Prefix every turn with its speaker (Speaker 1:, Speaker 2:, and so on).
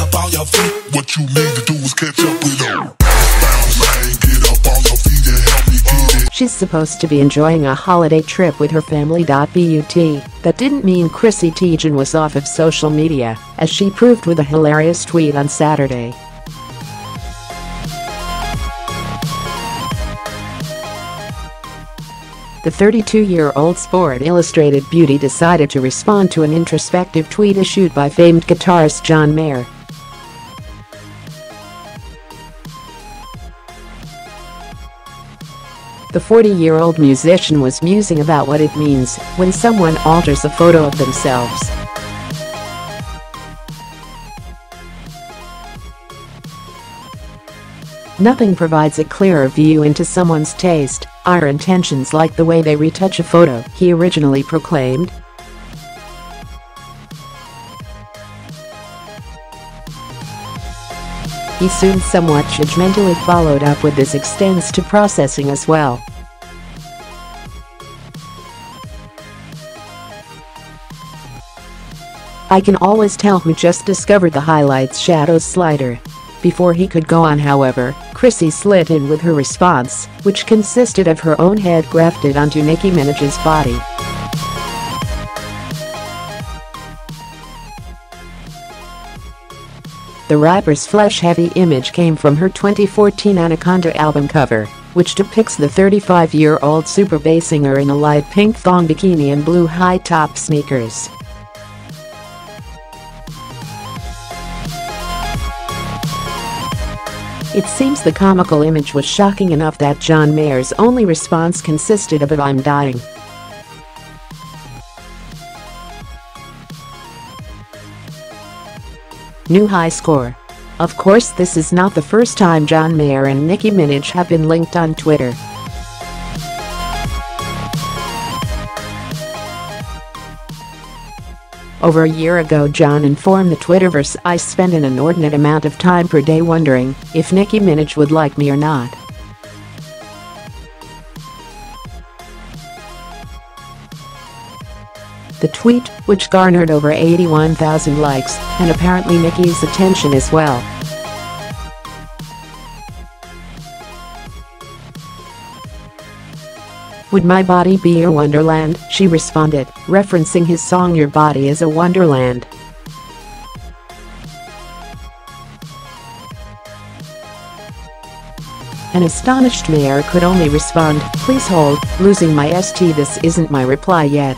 Speaker 1: up on your feet. What you to do is catch up with her.
Speaker 2: She's supposed to be enjoying a holiday trip with her family. But that didn't mean Chrissy Teigen was off of social media, as she proved with a hilarious tweet on Saturday. The 32-year-old Sport Illustrated beauty decided to respond to an introspective tweet issued by famed guitarist John Mayer. The 40-year-old musician was musing about what it means when someone alters a photo of themselves. Nothing provides a clearer view into someone's taste, our intentions like the way they retouch a photo, he originally proclaimed. He soon somewhat judgmentally followed up with this extends to processing as well. I can always tell who just discovered the highlights shadows slider. Before he could go on however, Chrissy slid in with her response, which consisted of her own head grafted onto Nicki Minaj's body. The rapper's flesh-heavy image came from her 2014 Anaconda album cover, which depicts the 35-year-old super bass singer in a light pink thong bikini and blue high-top sneakers. It seems the comical image was shocking enough that John Mayer's only response consisted of a I'm dying. New high score. Of course this is not the first time John Mayer and Nicki Minaj have been linked on Twitter. Over a year ago John informed the Twitterverse I spend an inordinate amount of time per day wondering if Nicki Minaj would like me or not. The tweet, which garnered over 81,000 likes, and apparently Nicki's attention as well, Would my body be your wonderland? She responded, referencing his song Your Body is a Wonderland. An astonished Mayer could only respond, please hold, losing my ST this isn't my reply yet.